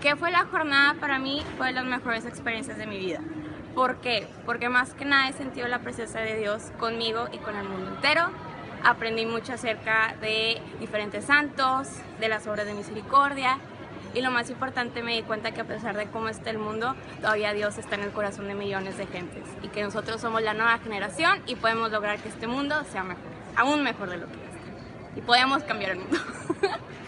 ¿Qué fue la jornada para mí? Fue de las mejores experiencias de mi vida. ¿Por qué? Porque más que nada he sentido la presencia de Dios conmigo y con el mundo entero. Aprendí mucho acerca de diferentes santos, de las obras de misericordia y lo más importante me di cuenta que a pesar de cómo está el mundo, todavía Dios está en el corazón de millones de gentes y que nosotros somos la nueva generación y podemos lograr que este mundo sea mejor, aún mejor de lo que es. Y podemos cambiar el mundo.